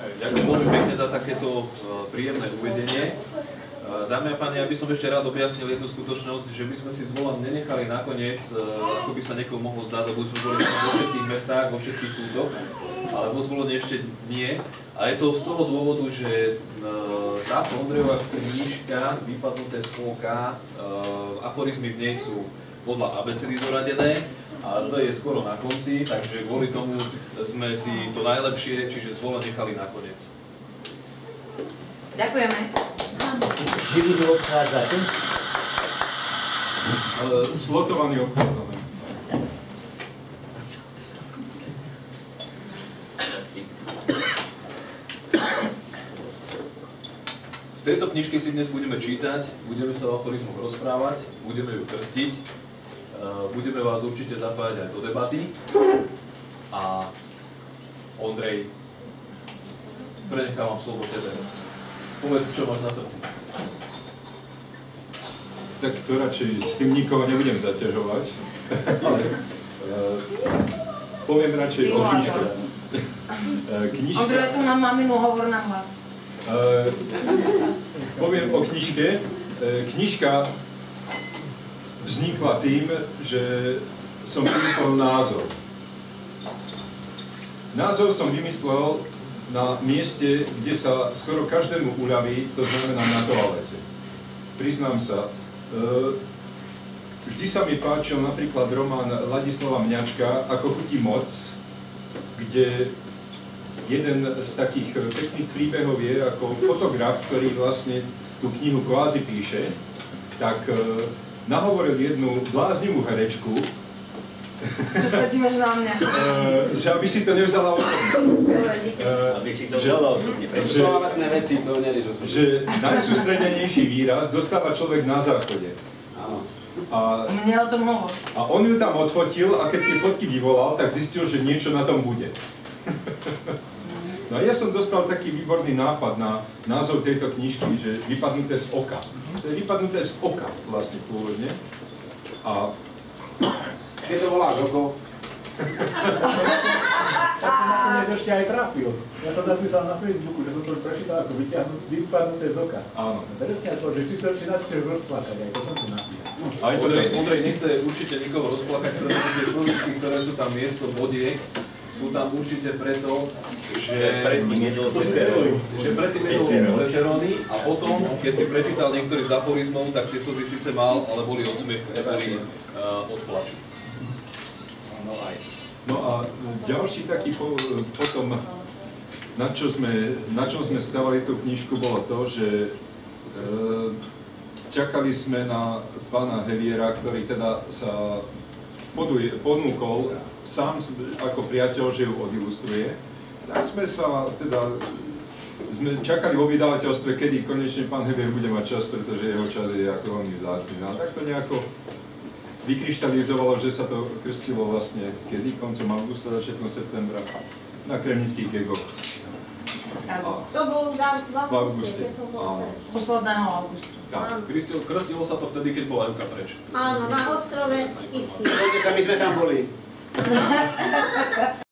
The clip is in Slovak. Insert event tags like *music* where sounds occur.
Ďakujem veľmi pekne za takéto uh, príjemné uvedenie. Uh, Dámy a páni, ja by som ešte rád objasnil jednu skutočnosť, že my sme si zvolen nenechali nakoniec, uh, ako by sa niekomu mohlo zdať, lebo sme boli vo všetkých mestách, vo všetkých kútoch, ale vo zvolení ešte nie. A je to z toho dôvodu, že táto Ondrejová knižka, vypadnuté z OK, aforizmy v nej sú podľa abecedy zoradené a Z je skoro na konci, takže kvôli tomu sme si to najlepšie, čiže zvole nechali nakoniec. Ďakujeme. Živý obchádzate? Slotovaný obchádzame. Z tejto knižky si dnes budeme čítať, budeme sa o aforizmoch rozprávať, budeme ju krstiť, e, budeme vás určite zapájať aj do debaty. A Ondrej, prenechávam slovo tebe. Povedz, čo máš na srdci. Tak to radšej s tým nikoho nebudem zaťažovať. Ale uh, poviem radšej o knižke. Uh, knižka... Ondrej, tu mám maminu, hovor na hlas. Poviem o knižke. Knižka vznikla tým, že som vymyslel názov. Názov som vymyslel na mieste, kde sa skoro každému uľaví, to znamená na toalete. Priznám sa, uh, vždy sa mi páčil napríklad román Ladislava Mňačka Ako chutí moc, kde jeden z takých pekných príbehov je ako fotograf, ktorý vlastne tú knihu kvázi píše, tak e, nahovoril jednu bláznivú herečku, Čo sa ti máš na mňa? *laughs* e, že aby si to nevzala osobne. E, Aby si to vzala osobne. že- veci, to nerieš osobne. že najsústredenejší výraz dostáva človek na záchode. Áno. A, Mne o tom hovor. a on ju tam odfotil a keď tie fotky vyvolal, tak zistil, že niečo na tom bude. *laughs* No a ja som dostal taký výborný nápad na názov tejto knižky, že vypadnuté z oka. To je vypadnuté z oka vlastne pôvodne. A Keď to voláš oko, Tak som nakoniec ešte aj trafil. Ja som napísal na Facebooku, že som to prečítal ako vyťahnuté, vypadnuté z oka. áno. Presne to, že sa či nás chceš rozplakať, aj to som tu napísal. Aj to Ondrej. Ondrej nechce určite nikoho rozplakať, pretože tie slovičky, ktoré sú tam miesto bodiek, sú tam určite preto, že... Predtým jedol peperóny a potom, keď si prečítal niektorý z aforizmov, tak tie slzy síce mal, ale boli od smiechu, boli uh, od plaču. no a ďalší taký po, potom, na, čo sme, na čom sme stavali tú knižku, bolo to, že e, čakali sme na pána Heviera, ktorý teda sa ponúkol sám ako priateľ, že ju odilustruje. Tak sme sa teda sme čakali vo vydavateľstve, kedy konečne pán Hevier bude mať čas, pretože jeho čas je ako veľmi vzácný. No a tak to nejako vykryštalizovalo, že sa to krstilo vlastne kedy, koncom augusta, začiatkom septembra na kremnických kegoch. To bol v V auguste. keď som preč. Posledného augusta. Tak, krstilo, krstilo sa to vtedy, keď bola Evka preč. Áno, na ostrove Istý. Poďte sa, my sme tam boli. *laughs*